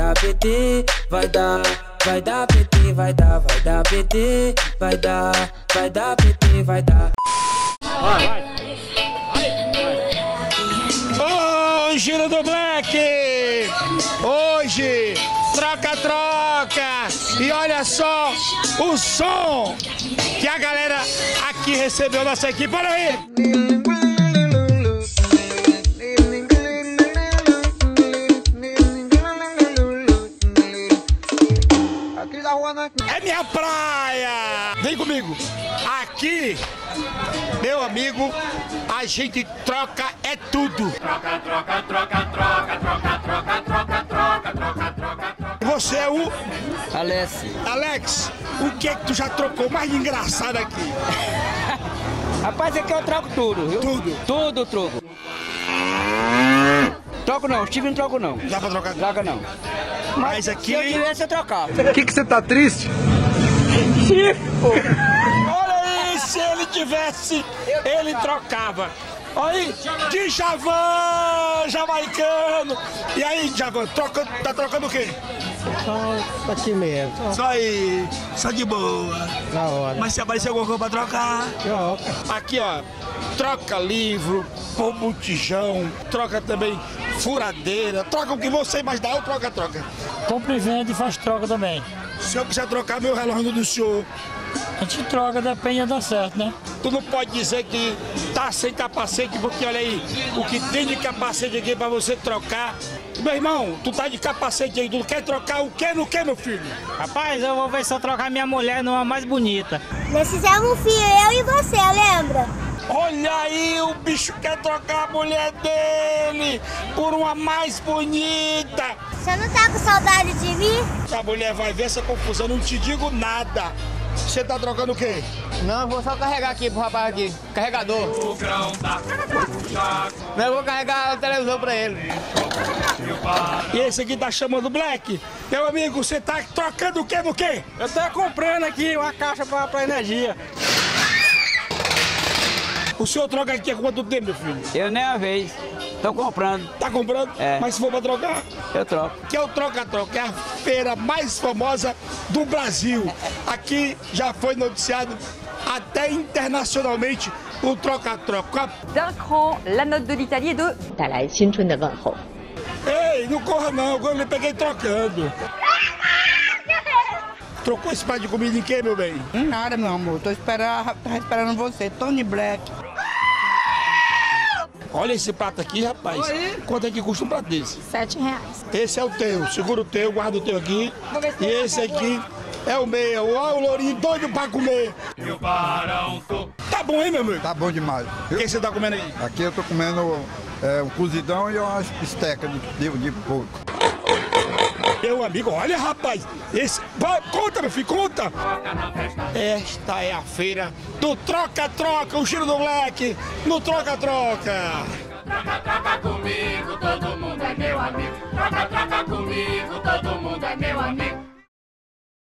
dar PT, vai dar, vai dar PT, vai dar, vai dar PT, vai dar, vai dar PT, vai dar. Vai, vai. Ô, Giro do Black! Hoje, troca-troca! E olha só o som que a galera aqui recebeu nossa equipe. Olha aí! É minha praia! Vem comigo! Aqui, meu amigo, a gente troca é tudo! Troca, troca, troca, troca, troca, troca, troca, troca, troca, troca. Você é o Alex, Alex. O que é que tu já trocou mais de engraçado aqui? rapaz, aqui eu troco tudo, viu? Tudo. Tudo troco. Troco não, Steve não troco não. Dá pra trocar? Troca não. Mas aqui. Se eu tivesse, eu trocava. O que que você tá triste? Olha aí, se ele tivesse, ele trocava. Olha aí, Djavan, jamaicano. E aí, Djavan, troca, tá trocando o quê? Só aqui mesmo, Só aí, só de boa. na hora. Mas se aparecer alguma coisa pra trocar. Troca. Aqui, ó, troca livro, pão botijão, troca também furadeira, troca o que você imaginar, eu troca, troca. Compra e vende e faz troca também. Se eu quiser trocar meu relógio do senhor, A gente troca, depende dar certo, né? tu não pode dizer que tá sem capacete, porque olha aí, o que tem de capacete aqui pra você trocar. Meu irmão, tu tá de capacete aí, tu quer trocar o que no que, meu filho? Rapaz, eu vou ver se eu trocar minha mulher numa mais bonita. Nós fizemos um filho, eu e você, lembra? Olha aí, o bicho quer trocar a mulher dele por uma mais bonita. Você não tá com saudade de mim? A mulher vai ver essa confusão, não te digo nada. Você tá trocando o quê? Não, vou só carregar aqui pro rapaz aqui. Carregador. Não, eu vou carregar a televisão pra ele. E esse aqui tá chamando o Black. Meu amigo, você tá trocando o quê no quê? Eu tô comprando aqui uma caixa pra, pra energia. O senhor troca aqui há quanto tempo, meu filho? Eu nem a vez. Estão comprando. Tá comprando? É. Mas se for para trocar? Eu troco. Que é o Troca-Troca, é a feira mais famosa do Brasil. É, é, é. Aqui já foi noticiado até internacionalmente o Troca-Troca. D'un cran, la note de l'Italie de... Ei, não corra não, agora eu peguei trocando. Trocou esse pai de comida em quê, meu bem? Em nada, meu amor. Tô esperando, esperando você, Tony Black. Olha esse prato aqui, rapaz. Quanto é que custa um prato desse? Sete reais. Esse é o teu, segura o teu, guarda o teu aqui. E esse aqui é o meu. Olha o lourinho doido pra comer. Tá bom, hein, meu amigo? Tá bom demais. O que você tá comendo aí? Aqui eu tô comendo é, um cozidão e uma esteca de, de, de porco. Meu amigo, olha, rapaz. Esse... Vai, conta, meu filho, conta. Esta é a feira do Troca-Troca, o cheiro do Black no Troca-Troca. Troca, troca comigo, todo mundo é meu amigo. Troca, troca comigo, todo mundo é meu amigo.